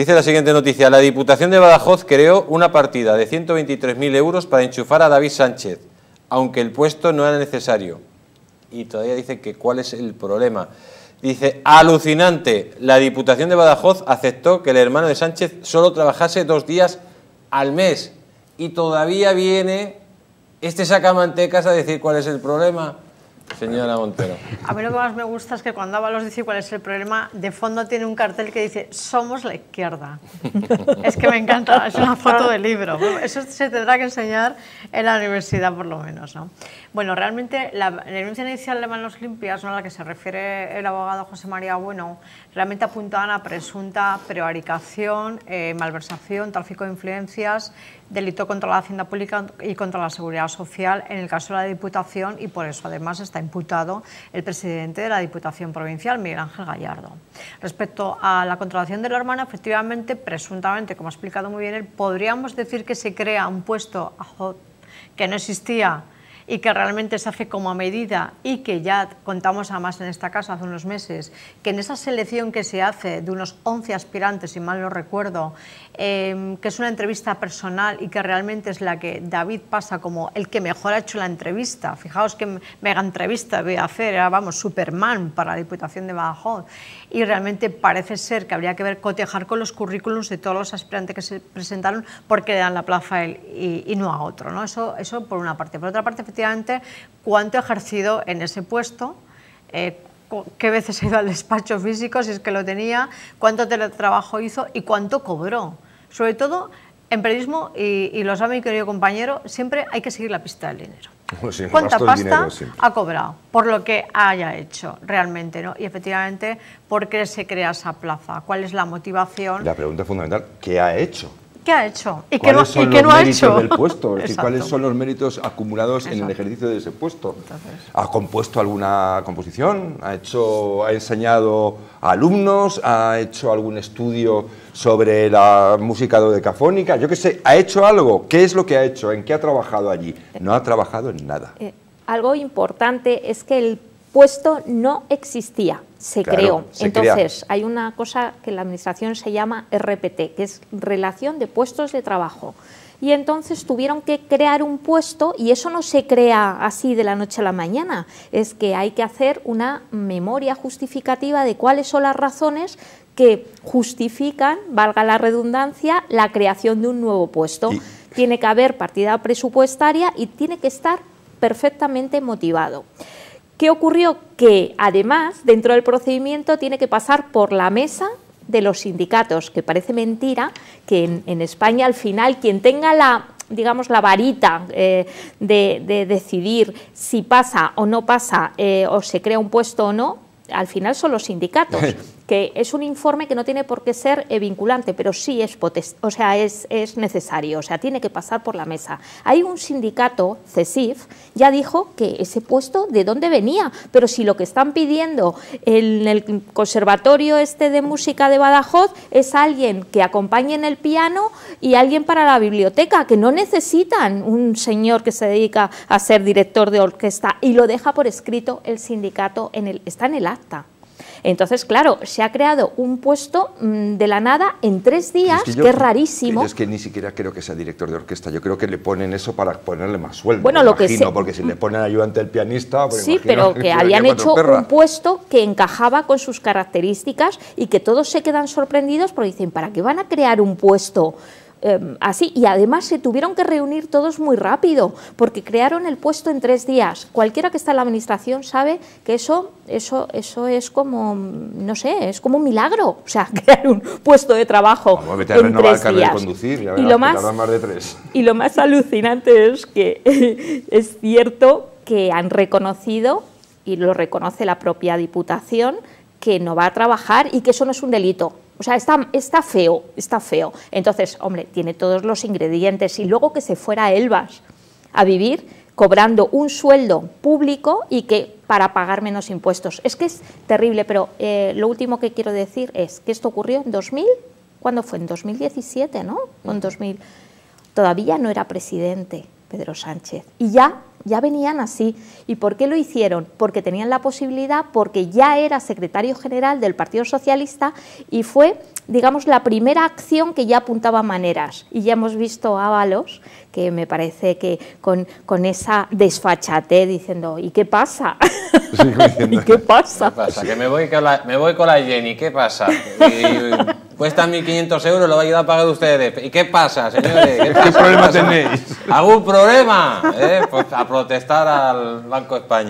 Dice la siguiente noticia, la Diputación de Badajoz creó una partida de 123.000 euros para enchufar a David Sánchez, aunque el puesto no era necesario. Y todavía dice que cuál es el problema. Dice, alucinante, la Diputación de Badajoz aceptó que el hermano de Sánchez solo trabajase dos días al mes. Y todavía viene este sacamantecas a decir cuál es el problema. Señora Montero. A mí lo que más me gusta es que cuando Ábalos dice cuál es el problema, de fondo tiene un cartel que dice somos la izquierda. es que me encanta, es una foto de libro. Eso se tendrá que enseñar en la universidad por lo menos. ¿no? Bueno, realmente la denuncia inicial de manos limpias, a la que se refiere el abogado José María Bueno, realmente apuntaban a presunta prevaricación, eh, malversación, tráfico de influencias, delito contra la hacienda pública y contra la seguridad social en el caso de la Diputación y por eso además está imputado el presidente de la Diputación Provincial, Miguel Ángel Gallardo. Respecto a la contratación de la hermana, efectivamente, presuntamente, como ha explicado muy bien él, podríamos decir que se crea un puesto que no existía y que realmente se hace como a medida y que ya contamos además en esta casa hace unos meses, que en esa selección que se hace de unos 11 aspirantes, si mal no recuerdo, em, que es una entrevista personal y que realmente es la que David pasa como el que mejor ha hecho la entrevista. Fijaos qué mega entrevista voy a hacer, era, vamos, Superman para la Diputación de Badajoz. Y realmente parece ser que habría que ver, cotejar con los currículums de todos los aspirantes que se presentaron porque le dan la plaza a él y, no a otro. ¿no? Eso, eso por una parte. Por otra parte, efectivamente, cuánto ha ejercido en ese puesto, eh, qué veces ha ido al despacho físico, si es que lo tenía, cuánto teletrabajo hizo y cuánto cobró. Sobre todo, en periodismo, y, lo sabe mi querido compañero, siempre hay que seguir la pista del dinero. Pues ¿Cuánta pasta ha cobrado por lo que haya hecho realmente? ¿no? Y efectivamente, ¿por qué se crea esa plaza? ¿Cuál es la motivación? La pregunta fundamental, ¿qué ha hecho? ¿Qué ha hecho? ¿Y qué no, y qué no ha hecho? del puesto? ¿Cuáles son los méritos acumulados en el ejercicio de ese puesto? ¿Ha compuesto alguna composición? ¿Ha, hecho, ¿Ha enseñado a alumnos? ¿Ha hecho algún estudio sobre la música dodecafónica? Yo qué sé, ¿ha hecho algo? ¿Qué es lo que ha hecho? ¿En qué ha trabajado allí? No ha trabajado en nada. Eh, algo importante es que el puesto no existía, se creó. Entonces, hay una cosa que la Administración se llama RPT, que es Relación de Puestos de Trabajo. Y entonces tuvieron que crear un puesto y eso no se crea así de la noche a la mañana, es que hay que hacer una memoria justificativa de cuáles son las razones que justifican, valga la redundancia, la creación de un nuevo puesto. Tiene que haber partida presupuestaria y tiene que estar perfectamente motivado. ¿Qué ocurrió? Que además, dentro del procedimiento, tiene que pasar por la mesa de los sindicatos, que parece mentira que en, España al final quien tenga la digamos, la varita eh, de, decidir si pasa o no pasa eh, o se crea un puesto o no, al final son los sindicatos. que es un informe que no tiene por qué ser eh, vinculante, pero sí es, o sea, es, es, necesario, o sea, tiene que pasar por la mesa. Hay un sindicato, CESIF, ya dijo que ese puesto de dónde venía, pero si lo que están pidiendo en el conservatorio este de música de Badajoz es alguien que acompañe en el piano y alguien para la biblioteca, que no necesitan un señor que se dedica a ser director de orquesta y lo deja por escrito el sindicato, en el, está en el acta. Entonces, claro, se ha creado un puesto mm, de la nada en tres días, que, es rarísimo. es que ni siquiera creo que sea director de orquesta, yo creo que le ponen eso para ponerle más sueldo. Bueno, lo imagino, que porque si le ponen ayudante del pianista... Pues sí, pero que, habían hecho un puesto que encajaba con sus características y que todos se quedan sorprendidos porque dicen, ¿para qué van a crear un puesto Em, así. Y además se tuvieron que reunir todos muy rápido, porque crearon el puesto en tres días. Cualquiera que está en la administración sabe que eso, eso, eso es como, no sé, es como un milagro. O sea, crear un puesto de trabajo en tres días. y, lo más, más de tres. y lo más alucinante es que es cierto que han reconocido, y lo reconoce la propia Diputación, que no va a trabajar y que eso no es un delito. O sea, está, está feo, está feo. Entonces, hombre, tiene todos los ingredientes. Y luego que se fuera a Elvas a vivir cobrando un sueldo público y que para pagar menos impuestos. Es que es terrible, pero eh, lo último que quiero decir es que esto ocurrió en 2000, ¿cuándo fue? En 2017, ¿no? En 2000. Todavía no era presidente Pedro Sánchez y ya ya venían así. ¿Y por qué lo hicieron? Porque tenían la posibilidad, porque ya era secretario general del Partido Socialista y fue digamos, la primera acción que ya apuntaba maneras. Y ya hemos visto a Ábalos, que me parece que con, con esa desfachate diciendo, ¿y qué pasa? ¿Y qué pasa? ¿Qué pasa? Que me voy con la, me voy con la Jenny, ¿qué pasa? Cuesta 1.500 euros, lo va a ayudar a pagar ustedes. ¿Y qué pasa, señores? ¿Qué, problema tenéis? ¿Algún problema? ¿Eh? Pues a protestar al Banco de España.